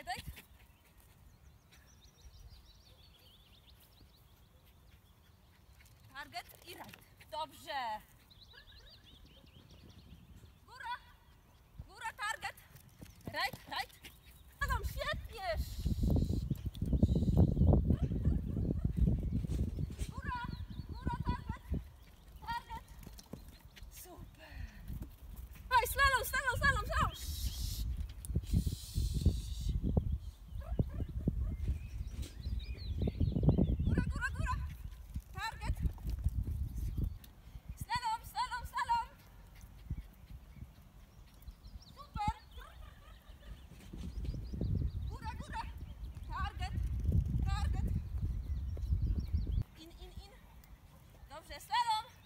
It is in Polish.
Waldek? Target i right. Dobrze. Let them.